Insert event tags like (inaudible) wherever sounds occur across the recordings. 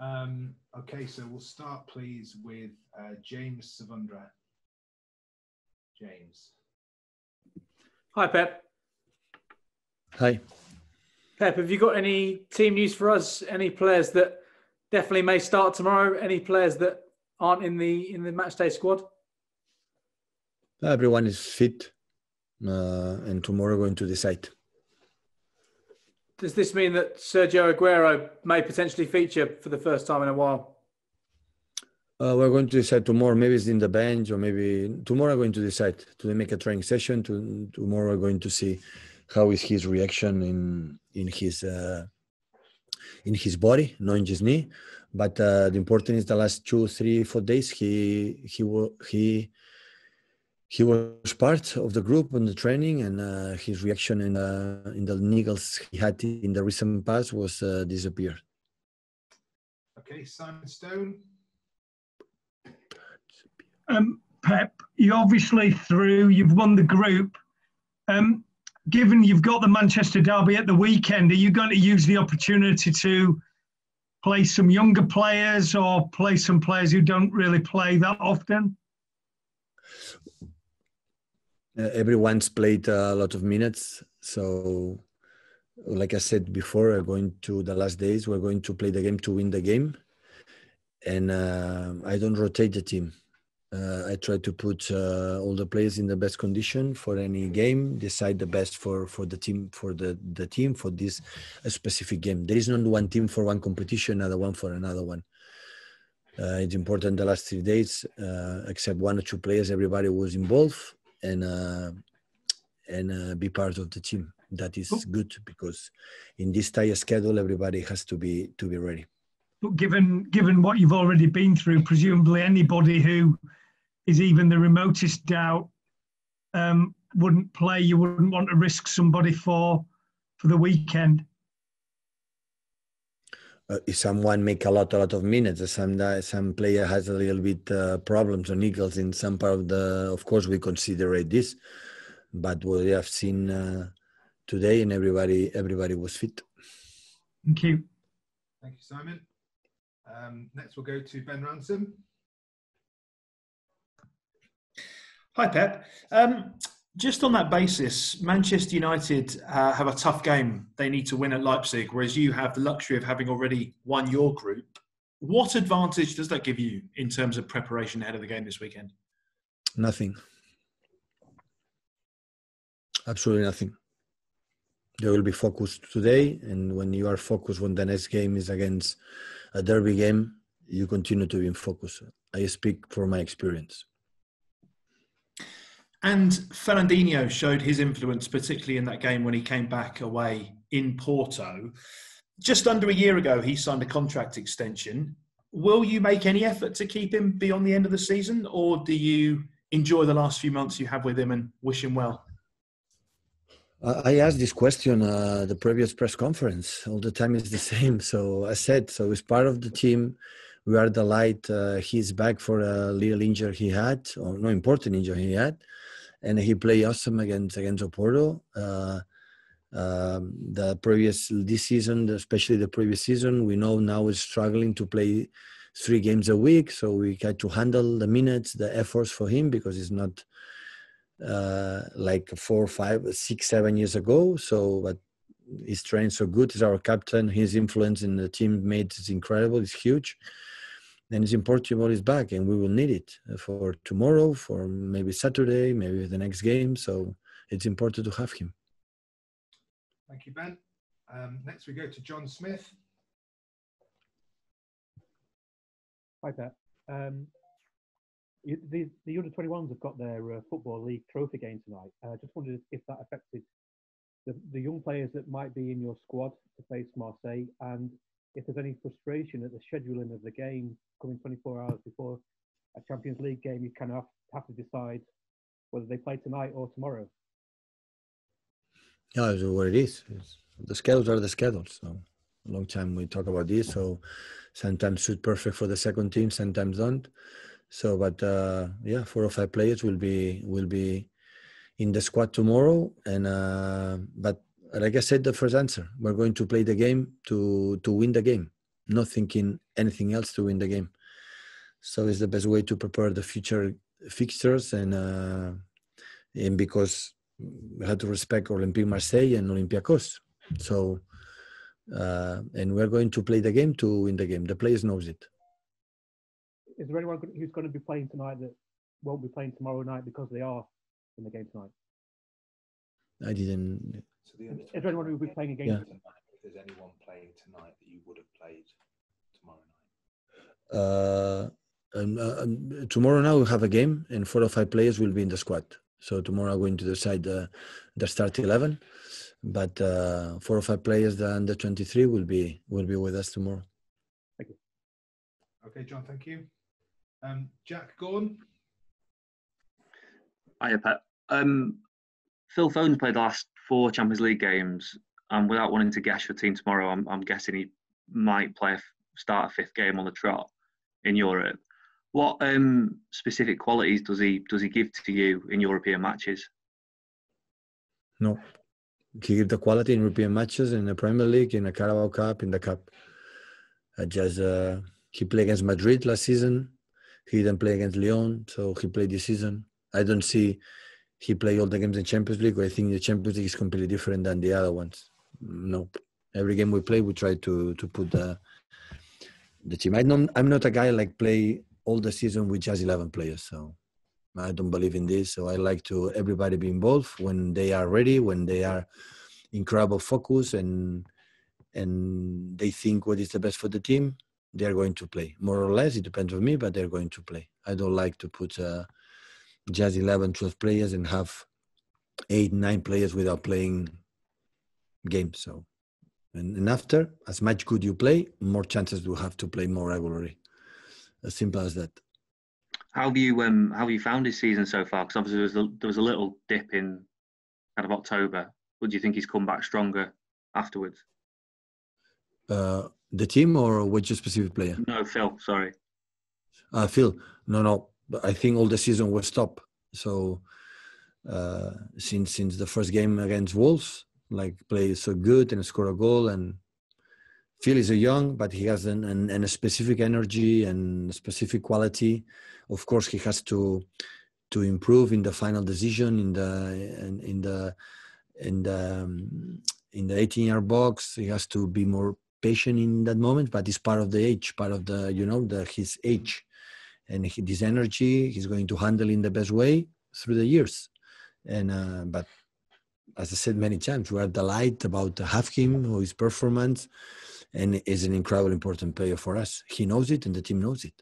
Um, okay, so we'll start, please, with uh, James Savundra. James. Hi, Pep. Hi. Pep, have you got any team news for us? Any players that definitely may start tomorrow? Any players that aren't in the in the matchday squad? Everyone is fit, uh, and tomorrow going to decide. Does this mean that Sergio Aguero may potentially feature for the first time in a while? Uh, we're going to decide tomorrow. Maybe it's in the bench, or maybe tomorrow. We're going to decide to make a training session. To, tomorrow, we're going to see how is his reaction in in his uh, in his body, not in his knee. But uh, the important is the last two, three, four days. He he he he was part of the group on the training, and uh, his reaction in uh, in the niggles he had in the recent past was uh, disappeared. Okay, Simon Stone. Um, Pep, you obviously through. You've won the group. Um, given you've got the Manchester derby at the weekend, are you going to use the opportunity to play some younger players or play some players who don't really play that often? Uh, everyone's played a lot of minutes. So, like I said before, we're going to the last days, we're going to play the game to win the game. And uh, I don't rotate the team. Uh, I try to put uh, all the players in the best condition for any game. Decide the best for for the team for the the team for this specific game. There is not one team for one competition, another one for another one. Uh, it's important the last three days, uh, except one or two players, everybody was involved and uh, and uh, be part of the team. That is good because in this tight schedule, everybody has to be to be ready. But given given what you've already been through, presumably anybody who is even the remotest doubt um, wouldn't play. You wouldn't want to risk somebody for for the weekend. Uh, if someone make a lot, a lot of minutes, some some player has a little bit uh, problems or niggles in some part of the, of course we consider this, but what we have seen uh, today and everybody everybody was fit. Thank you. Thank you, Simon. Um, next, we'll go to Ben Ransom. Hi, Pep. Um, just on that basis, Manchester United uh, have a tough game. They need to win at Leipzig, whereas you have the luxury of having already won your group. What advantage does that give you in terms of preparation ahead of the game this weekend? Nothing. Absolutely nothing. They will be focused today, and when you are focused, when the next game is against a derby game, you continue to be in focus. I speak for my experience. And Fernandinho showed his influence, particularly in that game when he came back away in Porto. Just under a year ago, he signed a contract extension. Will you make any effort to keep him beyond the end of the season, or do you enjoy the last few months you have with him and wish him well? I asked this question uh, the previous press conference. All the time is the (laughs) same. So I said, so he's part of the team. We are the light. Uh, he's back for a little injury he had, or no important injury he had and he played awesome against against Oporto. Uh, um, the previous this season, especially the previous season, we know now is struggling to play three games a week, so we had to handle the minutes, the efforts for him because it's not uh, like four, five, six, seven years ago. So, but he's trained so good. He's our captain. His influence in the team teammates is incredible. It's huge then it's important Portugal is back, and we will need it for tomorrow, for maybe Saturday, maybe the next game. So it's important to have him. Thank you, Ben. Um, next, we go to John Smith. Hi, Pat. Um, the, the under 21s have got their uh, Football League trophy game tonight. I uh, just wondered if that affected the, the young players that might be in your squad to face Marseille and if there's any frustration at the scheduling of the game coming 24 hours before a Champions League game, you kind of have to decide whether they play tonight or tomorrow. Yeah, it's what it is. It's, the schedules are the schedules. So a long time we talk about this. So sometimes suit perfect for the second team, sometimes don't. So, but uh, yeah, four or five players will be will be in the squad tomorrow, and uh, but like I said, the first answer, we're going to play the game to to win the game. not thinking anything else to win the game. So it's the best way to prepare the future fixtures and uh, and because we have to respect Olympique Marseille and Olympiacos. So uh, and we're going to play the game to win the game. The players knows it. Is there anyone who's going to be playing tonight that won't be playing tomorrow night because they are in the game tonight? I didn't. So the Is there anyone who will be playing again? Yeah. tonight, if there's anyone playing tonight that you would have played tomorrow night. Uh, um, uh, um, tomorrow now we have a game, and four or five players will be in the squad. So tomorrow I'm going to decide the the start eleven, but uh, four or five players, the under twenty three, will be will be with us tomorrow. Okay, John, thank you. Um, Jack, go on. Hiya, Pep. Um, Phil Foden's played the last four Champions League games, and without wanting to guess your team tomorrow, I'm, I'm guessing he might play a start a fifth game on the trot in Europe. What um, specific qualities does he does he give to you in European matches? No, he give the quality in European matches in the Premier League, in the Carabao Cup, in the Cup. I just uh, he played against Madrid last season. He didn't play against Lyon, so he played this season. I don't see he play all the games in Champions League. I think the Champions League is completely different than the other ones. Nope. Every game we play, we try to to put the the team. I don't. I'm not a guy like play all the season with just 11 players. So I don't believe in this. So I like to everybody be involved when they are ready, when they are incredible focus and and they think what is the best for the team. They are going to play more or less. It depends on me, but they're going to play. I don't like to put uh, just 11, 12 players and have eight, nine players without playing games. So, and, and after, as much good you play, more chances you have to play more regularly. As simple as that. How have you um how have you found his season so far? Because obviously there was a, there was a little dip in kind of October. But do you think he's come back stronger afterwards? Uh, the team or which specific player? No, Phil. Sorry. Uh, Phil, no, no. But I think all the season was stop. So uh, since since the first game against Wolves, like play so good and score a goal, and Phil is a young, but he has an, an, an a specific energy and specific quality. Of course, he has to to improve in the final decision in the in, in the in the um, in the 18 yard box. He has to be more patient in that moment, but it's part of the age, part of the you know the his age and he, this energy he's going to handle in the best way through the years and uh, but as i said many times we are delighted about to have him who his performance and is an incredible important player for us he knows it and the team knows it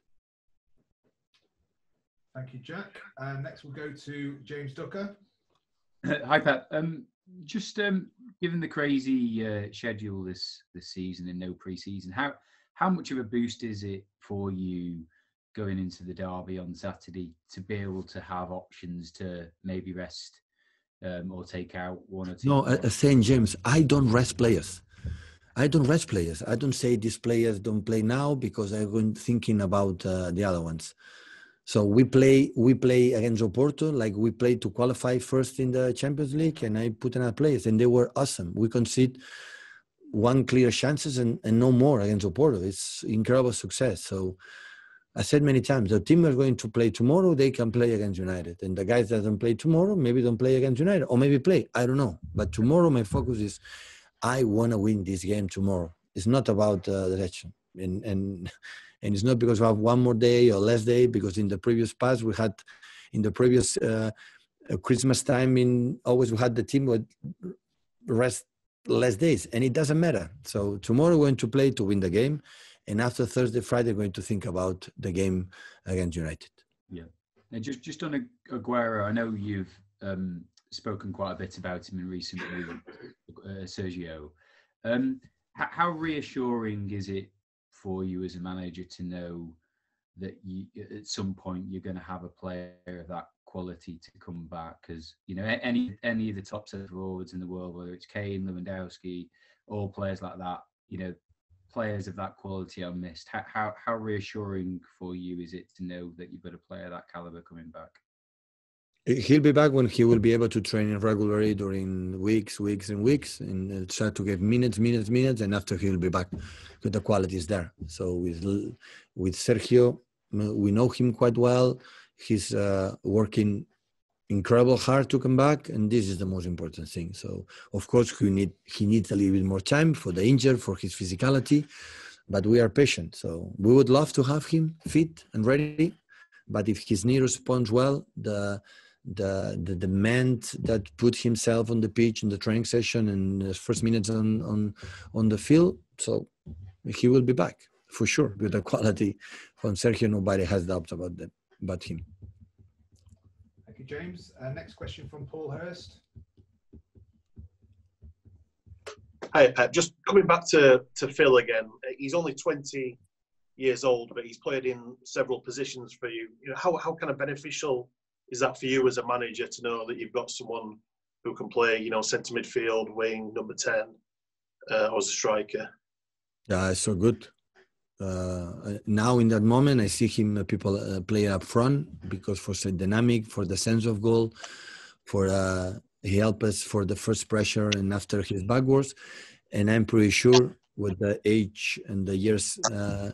Thank you, Jack. Uh, next, we'll go to James Ducker. (clears throat) Hi, Pat. Um, just um, given the crazy uh, schedule this this season and no preseason, how how much of a boost is it for you going into the derby on Saturday to be able to have options to maybe rest um, or take out one or two? no uh, uh, saying james i don't rest players i don't rest players i don't say these players don't play now because i'm thinking about uh, the other ones so we play we play against Oporto like we played to qualify first in the Champions League, and I put in our players, and they were awesome. We concede one clear chances and, and no more against Oporto. It's incredible success. So I said many times, the team is going to play tomorrow, they can play against United, and the guys that don't play tomorrow maybe don't play against United, or maybe play. I don't know. But tomorrow, my focus is I want to win this game tomorrow. It's not about uh, the election, and and (laughs) and it's not because we have one more day or less day because in the previous past we had in the previous uh, christmas time in always we had the team would rest less days and it doesn't matter so tomorrow we're going to play to win the game and after thursday friday going to think about the game against united And just just on Aguero, I know you've um, spoken quite a bit about him in recent weeks, uh, Sergio. Um, h- how reassuring is it for you as a manager to know that you, at some point you're going to have a player of that quality to come back? Because you know any any of the top centre forwards in the world, whether it's Kane, Lewandowski, all players like that, you know, players of that quality are missed. How, how how reassuring for you is it to know that you've got a player of that caliber coming back? He'll be back when he will be able to train regularly during weeks, weeks, and weeks, and try to get minutes, minutes, minutes. And after he'll be back, because the quality is there. So with with Sergio, we know him quite well. He's uh, working incredible hard to come back, and this is the most important thing. So of course he need he needs a little bit more time for the injury, for his physicality, but we are patient. So we would love to have him fit and ready, but if his knee responds well, the the the demand that put himself on the pitch in the training session and the first minutes on on on the field, so he will be back for sure with the (laughs) quality from Sergio. Nobody has doubts about that, but him. Thank you, James. Uh, next question from Paul Hurst. Hi, Pep. Just coming back to, to Phil again. He's only 20 years old, but he's played in several positions for you. you know, how, how kind of beneficial is that for you as a manager to know that you've got someone who can play, you know, centre midfield, wing, number 10, uh, or as a striker? Yeah, it's so good uh, now in that moment, I see him uh, people uh, play up front because for the dynamic, for the sense of goal, for uh, he help us for the first pressure and after his backwards, and I'm pretty sure with the age and the years uh,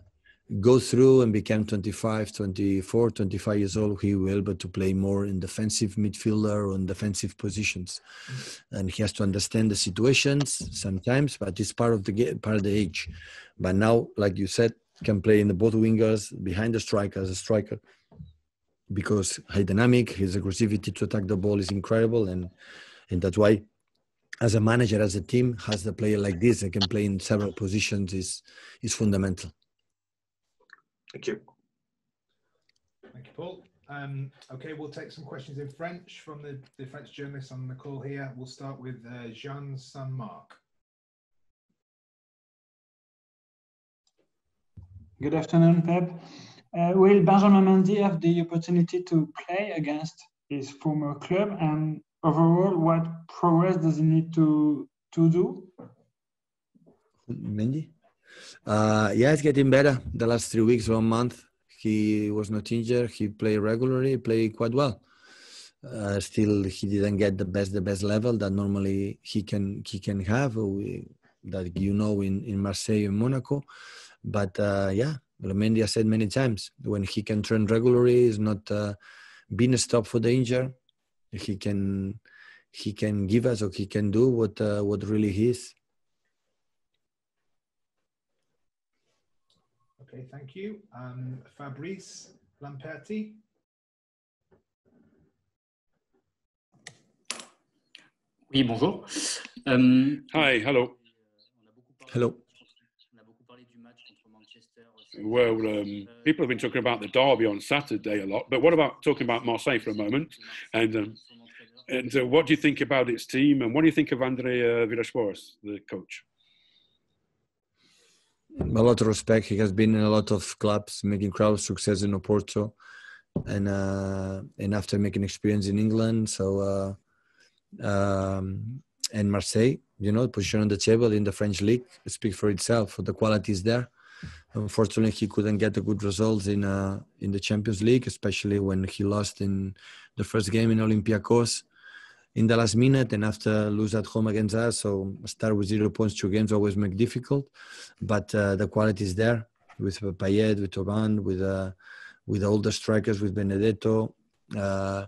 go through and become 25, 24, 25 years old, he will be able to play more in defensive midfielder or in defensive positions, mm-hmm. and he has to understand the situations sometimes, but it's part of the part of the age. But now, like you said, can play in the both wingers behind the striker as a striker because his dynamic, his aggressivity to attack the ball is incredible, and and that's why, as a manager, as a team, has a player like this that can play in several positions is is fundamental. Thank you. Thank you, Paul. Um, okay, we'll take some questions in French from the, the French journalists on the call here. We'll start with uh, Jean Saint-Marc. Good afternoon, Pep. Uh, will Benjamin Mendy have the opportunity to play against his former club? And overall, what progress does he need to to do? Mendy? Uh, yeah, it's getting better. The last three weeks, one month, he was not injured. He played regularly, played quite well. Uh, still, he didn't get the best, the best level that normally he can he can have. We, that you know in in Marseille and Monaco, but uh, yeah, has said many times when he can train regularly, is not uh, being a stop for injury. He can he can give us or he can do what uh, what really he is. Okay, thank you. Um, Fabrice Lamperti. Oui, bonjour. Um, Hi, hello. Hello. Well, um, people have been talking about the derby on Saturday a lot, but what about talking about Marseille for a moment? And um, and uh, what do you think about its team? And what do you think of André Villas-Boas, the coach? A lot of respect. He has been in a lot of clubs, making crowd success in Oporto, and uh, and after making experience in England, so uh, um, and Marseille, you know, position on the table in the French league speaks for itself. The quality is there. Unfortunately, he couldn't get the good results in uh, in the Champions League, especially when he lost in the first game in Olympiacos in the last minute and after lose at home against us. So start with zero points, two games always make difficult, but uh, the quality is there with Payet, with Thauvin, with uh, with all the strikers, with Benedetto, uh,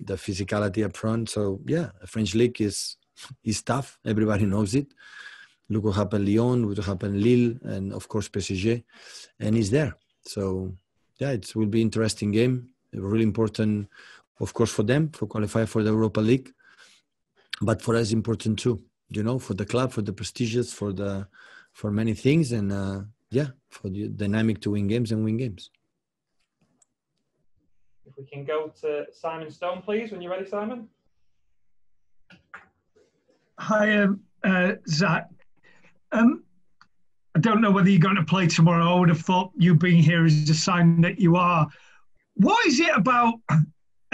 the physicality up front. So yeah, French league is is tough. Everybody knows it. Look what happened Lyon, what happened Lille, and of course PSG, and he's there. So yeah, it will be interesting game. Really important, of course, for them for qualify for the Europa League but for us important too you know for the club for the prestigious for the for many things and uh, yeah for the dynamic to win games and win games. If we can go to simon stone please when you're ready simon. Hi um, uh, zach. Um, i don't know whether you're going to play tomorrow. I would have thought you being here is a sign that you are. What is it about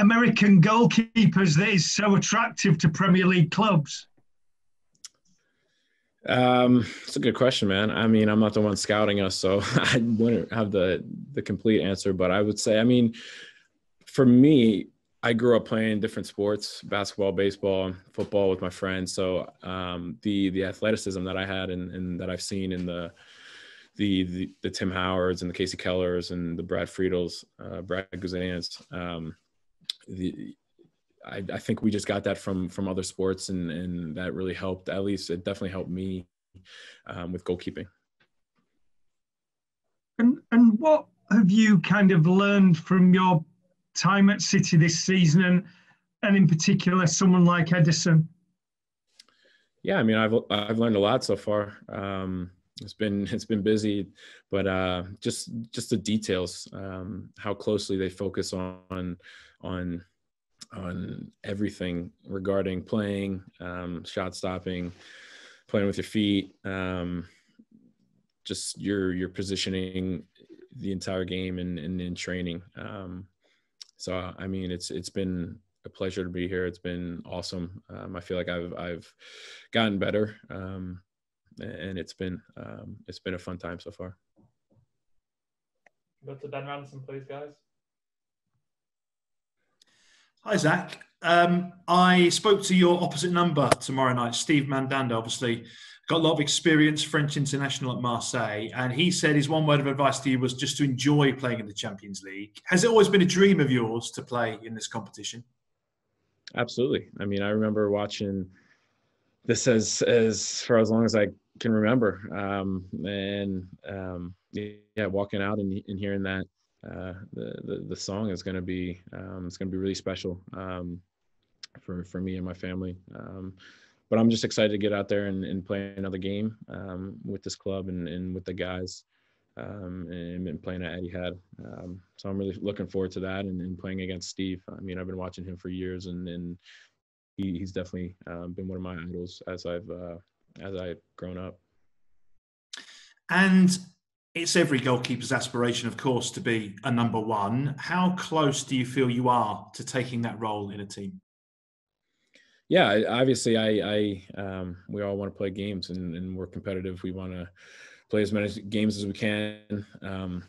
American goalkeepers that is so attractive to Premier League clubs? Um, it's a good question, man. I mean, I'm not the one scouting us, so (laughs) I wouldn't have the the complete answer. But I would say, I mean, for me, I grew up playing different sports: basketball, baseball, football with my friends. So um, the the athleticism that I had and, and that I've seen in the, the the the, Tim Howards and the Casey Kellers and the Brad Friedels, uh, Brad Guzans, um, the I, I, think we just got that from from other sports and and that really helped. At least it definitely helped me um, with goalkeeping. And and what have you kind of learned from your time at City this season, and and in particular someone like Ederson Yeah, I mean, I've I've learned a lot so far. Um, it's been it's been busy, but uh, just just the details, um, how closely they focus on on on everything regarding playing, um, shot stopping, playing with your feet, um, just your your positioning the entire game and, and in training. Um, so I mean, it's it's been a pleasure to be here. It's been awesome. Um, I feel like I've I've gotten better, um, and it's been um, it's been a fun time so far. Go to Ben Ransom, please, guys. Hi, Zach. Um, I spoke to your opposite number tomorrow night, Steve Mandanda. Obviously, got a lot of experience, French international at Marseille, and he said his one word of advice to you was just to enjoy playing in the Champions League. Has it always been a dream of yours to play in this competition? Absolutely. I mean, I remember watching this as as for as long as I can remember, um, and um, yeah, walking out and, and hearing that uh, the, the, the song is going to be um, it's going to be really special um, for for me and my family. Um, but I'm just excited to get out there and, and play another game um, with this club and, and with the guys um, and, and, playing at Etihad. Um, so I'm really looking forward to that and, and, playing against Steve. I mean, I've been watching him for years and, and he, he's definitely um, been one of my idols as I've uh, as I've grown up. And it's every goalkeeper's aspiration, of course, to be a number one. How close do you feel you are to taking that role in a team? yeah, obviously, I, I um, we all want to play games and, and we're competitive. We want to play as many games as we can. Um,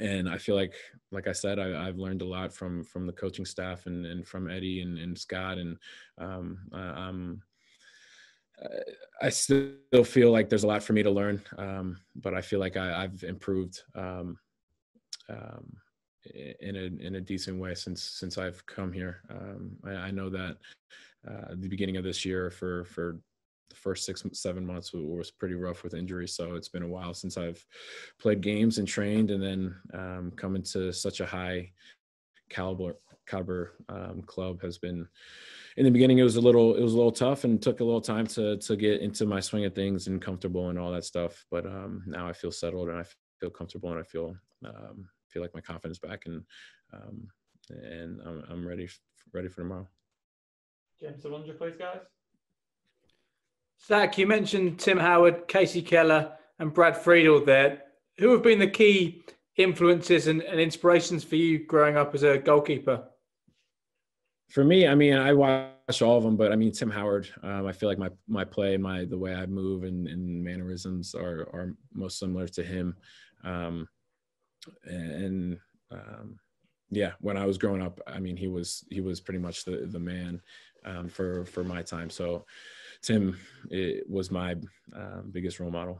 and I feel like, like I said, I, have learned a lot from from the coaching staff and, and from Eddie and, and Scott. And um, I'm, I still feel like there's a lot for me to learn, um, but I feel like I, have improved um, um, in a in a decent way since since I've come here. Um, I, I, know that uh, the beginning of this year for for the first six seven months was pretty rough with injuries so it's been a while since i've played games and trained and then um, coming to such a high caliber caliber um, club has been in the beginning it was a little it was a little tough and took a little time to to get into my swing of things and comfortable and all that stuff but um, now i feel settled and i feel comfortable and i feel um, feel like my confidence back and um, and I'm, I'm ready ready for tomorrow James Salunga, please, guys. Zach, you mentioned Tim Howard, Casey Keller, and Brad Friedel there. Who have been the key influences and, and inspirations for you growing up as a goalkeeper? For me, I mean, I watch all of them, but I mean, Tim Howard. Um, I feel like my my play my the way I move and, and mannerisms are are most similar to him. Um, and um, yeah, when I was growing up, I mean, he was he was pretty much the the man um, for for my time. So Tim was my um, biggest role model.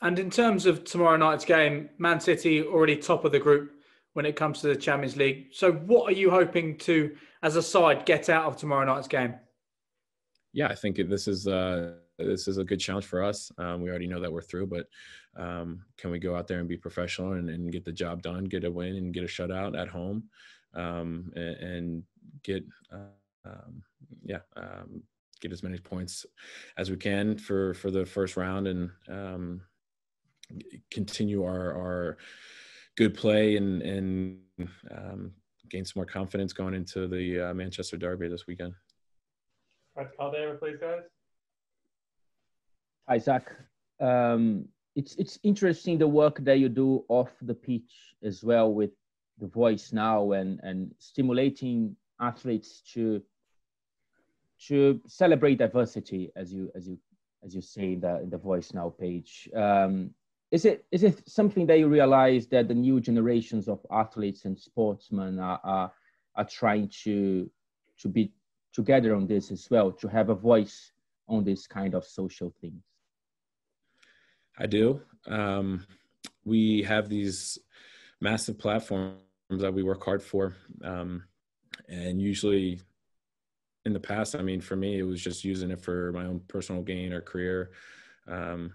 And in terms of tomorrow night's game, Man City already top of the group when it comes to the Champions League. So what are you hoping to, as a side, get out of tomorrow night's game? Yeah, I think this is uh, this is a good challenge for us. Um, we already know that we're through, but um, can we go out there and be professional and, and, get the job done, get a win, and get a shutout at home, um, and, and, get uh, yeah, um, get as many points as we can for for the first round and um, continue our our good play and and um, gain some more confidence going into the uh, Manchester Derby this weekend. Fred Caldera, please, guys. Hi, Zach. Um, it's it's interesting the work that you do off the pitch as well with the voice now and and stimulating athletes to to celebrate diversity, as you as you as you say in the in the Voice Now page. Um, is it is it something that you realize that the new generations of athletes and sportsmen are, are, are trying to to be together on this as well, to have a voice on this kind of social things? I do. Um, we have these massive platforms that we work hard for. Um, and usually in the past, I mean, for me, it was just using it for my own personal gain or career. Um,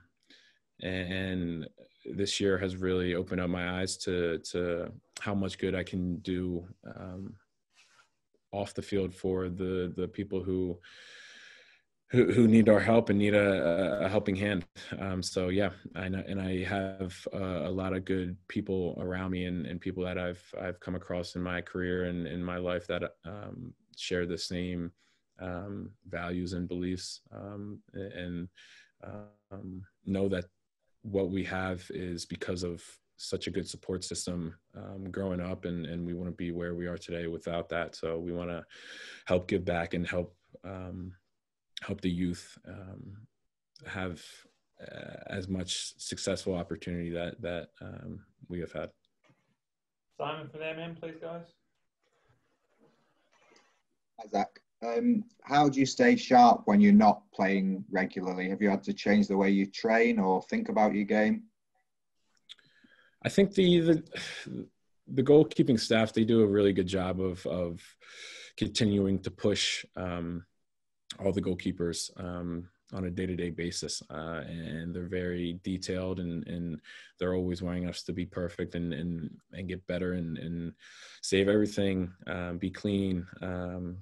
and this year has really opened up my eyes to, to how much good I can do um, off the field for the, the people who, who, need our help and need a, a helping hand. Um, so yeah, I and I have uh, a lot of good people around me and, and people that I've I've come across in my career and in my life that um, share the same um, values and beliefs um, and um, know that what we have is because of such a good support system um, growing up and, and we wouldn't be where we are today without that. So we want to help give back and help um, help the youth um, have uh, as much successful opportunity that that um, we have had. Simon from the please, guys. Hi, Zach. Um, how do you stay sharp when you're not playing regularly? Have you had to change the way you train or think about your game? I think the the, the goalkeeping staff they do a really good job of of continuing to push um, all the goalkeepers um, on a day-to-day basis uh, and they're very detailed and, and they're always wanting us to be perfect and, and, and get better and, and save everything um, be clean um,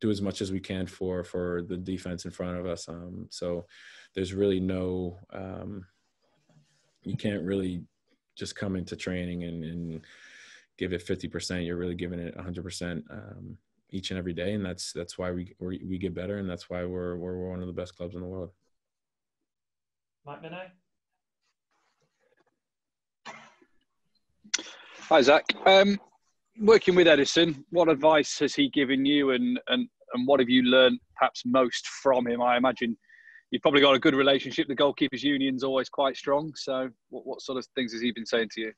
do as much as we can for for the defense in front of us um, so there's really no um, you can't really just come into training and, and give it 50% you're really giving it 100% um, each and every day, and that's that's why we we get better, and that's why we're we're one of the best clubs in the world. Mike Minay. Hi Zach. Um, working with Ederson, what advice has he given you, and and and what have you learned perhaps most from him? I imagine you've probably got a good relationship. The goalkeepers union's always quite strong. So, what, what sort of things has he been saying to you?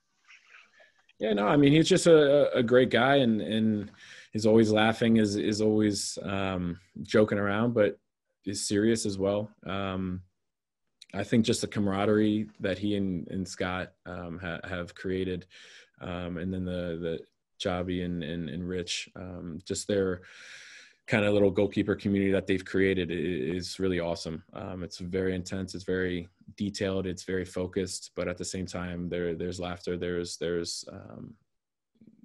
Yeah, no, I mean he's just a, a great guy, and and is always laughing, is is always um, joking around, but is serious as well. Um, I think just the camaraderie that he and, and Scott um, ha- have created, um, and then the the Javi and and, and Rich, um, just their kind of little goalkeeper community that they've created is really awesome. Um, it's very intense. It's very detailed. It's very focused, but at the same time, there there's laughter. There's there's um,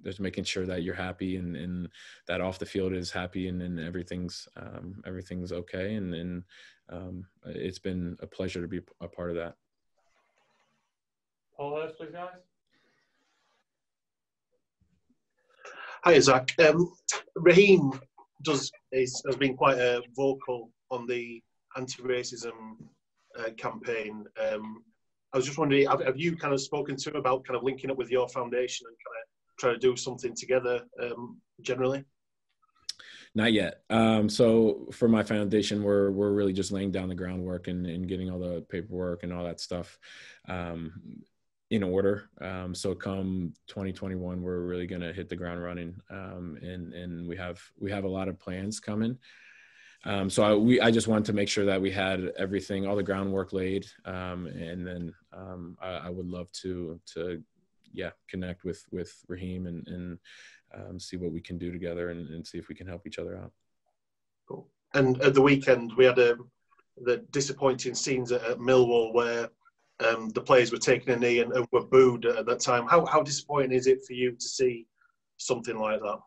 there's making sure that you're happy and, and that off the field is happy and, and everything's um, everything's okay and, and um, it's been a pleasure to be a part of that. Paul Hurst, please, guys. Hi, Zach. Um, Raheem does is, has been quite uh, vocal on the anti-racism uh, campaign. Um, I was just wondering, have, have, you kind of spoken to him about kind of linking up with your foundation and kind of try to do something together um, generally? Not yet. Um, so for my foundation, we're we're really just laying down the groundwork and, and getting all the paperwork and all that stuff um, in order. Um, so come 2021, we're really going to hit the ground running, um, and and we have we have a lot of plans coming. Um, so I, we, I just wanted to make sure that we had everything, all the groundwork laid, um, and then um, I, I, would love to to yeah, connect with with Raheem and and um, see what we can do together and, and see if we can help each other out. Cool. And at the weekend, we had a, the disappointing scenes at, at Millwall where um, the players were taking a knee and, and, were booed at that time. How how disappointing is it for you to see something like that?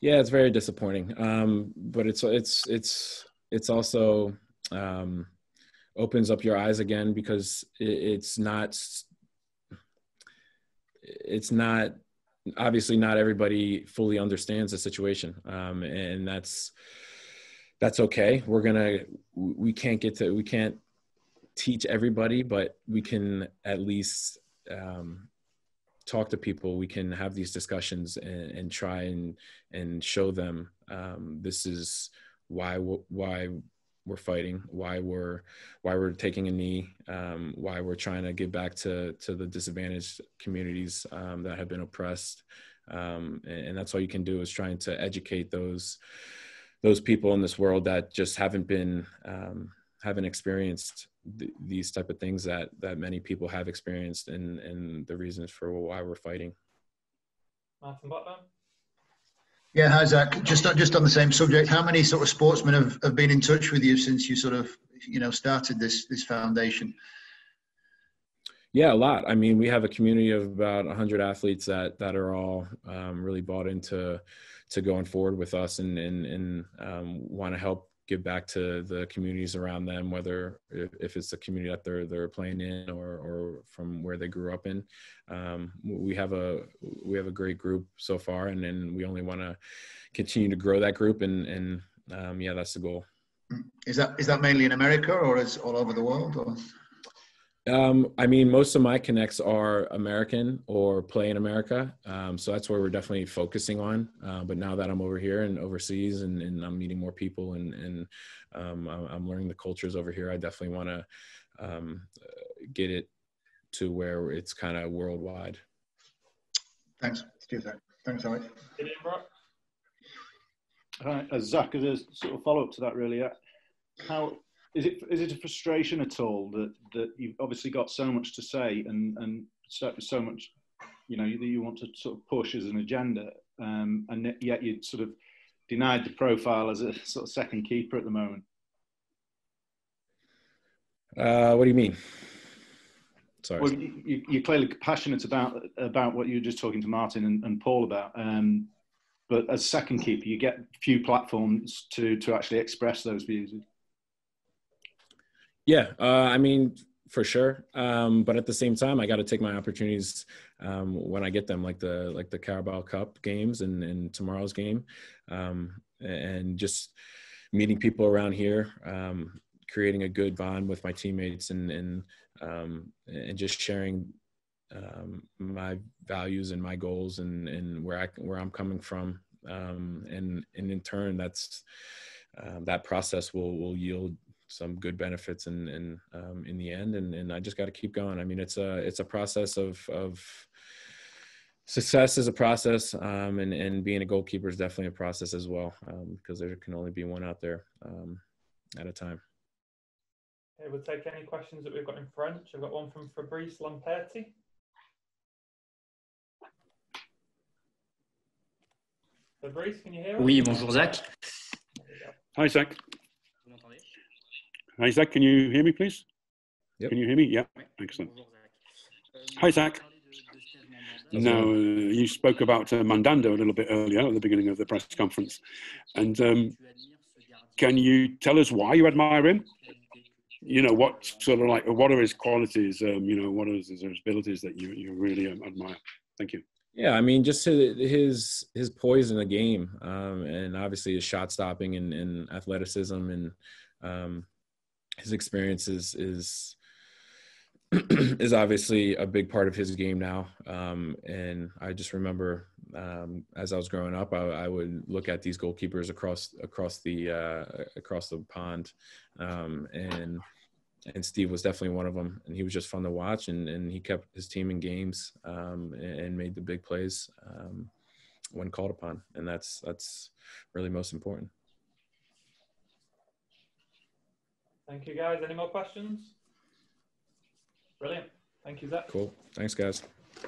Yeah, it's very disappointing. Um, but it's it's it's it's also um, opens up your eyes again because it, it's not it's not obviously not everybody fully understands the situation um, and that's that's okay we're gonna we can't get to we can't teach everybody but we can at least um, talk to people. We can have these discussions and, and try and and show them um, this is why why we're fighting, why we're why we're taking a knee, um, why we're trying to give back to to the disadvantaged communities um, that have been oppressed, um, and, and, that's all you can do is trying to educate those those people in this world that just haven't been um, haven't experienced th- these type of things that that many people have experienced and and the reasons for why we're fighting martin Butler. yeah hi zach just just on the same subject how many sort of sportsmen have, have been in touch with you since you sort of you know started this this foundation yeah, a lot. I mean, we have a community of about 100 athletes that that are all um, really bought into to going forward with us and and, and um, want to help give back to the communities around them, whether if it's the community that they're they're playing in or or from where they grew up in. Um, we have a we have a great group so far, and then we only want to continue to grow that group, and and um, yeah, that's the goal. Is that is that mainly in America or is all over the world? Or? Um, I mean, most of my connects are American or play in America. Um, so that's where we're definitely focusing on. Uh, but now that I'm over here and overseas and, and I'm meeting more people and, and um, I'm learning the cultures over here, I definitely want to um, get it to where it's kind of worldwide. Thanks. Let's that. Thanks, Alex. Right, uh, Zach, as a sort of follow up to that, really, uh, how is it is it a frustration at all that that you've obviously got so much to say and and so, so much you know that you want to sort of push as an agenda um, and yet you sort of denied the profile as a sort of second keeper at the moment? Uh, what do you mean? Sorry. Well you, you're clearly passionate about about what you were just talking to martin and, and paul about um, but as second keeper you get few platforms to to actually express those views yeah, uh, I mean, for sure. Um, but at the same time, I got to take my opportunities um, when I get them, like the like the Carabao Cup games and, and tomorrow's game, um, and just meeting people around here, um, creating a good bond with my teammates, and and um, and just sharing um, my values and my goals and and where I where I'm coming from, and and in turn, that's that process will will yield some good benefits in in um, in the end and and I just got to keep going. I mean it's a it's a process of of success is a process um, and and being a goalkeeper is definitely a process as well because um, there can only be one out there um, at a time. Okay we'll take any questions that we've got in French I've got one from Fabrice Lamperti. Fabrice can you hear us? Oui bonjour Zach. Hi Zach Hi, Zach, can you hear me, please? Yep. Can you hear me? Yeah, excellent. Hi, Zach. Now, uh, you spoke about uh, Mandanda a little bit earlier at the beginning of the press conference. And um, can you tell us why you admire him? You know, what sort of like, what are his qualities? Um, you know, what are his, his abilities that you, you really um, admire? Thank you. Yeah, I mean, just his his poise in the game, um, and obviously his shot stopping and, and athleticism, and um, his experience is is (clears throat) is obviously a big part of his game now. Um, and I just remember um, as I was growing up, I, I, would look at these goalkeepers across across the uh, across the pond, um, and and Steve was definitely one of them. And he was just fun to watch, and, and he kept his team in games um, and, and, made the big plays um, when called upon, and that's that's really most important. Thank you, guys. Any more questions? Brilliant. Thank you, Zach. Cool. Thanks, guys.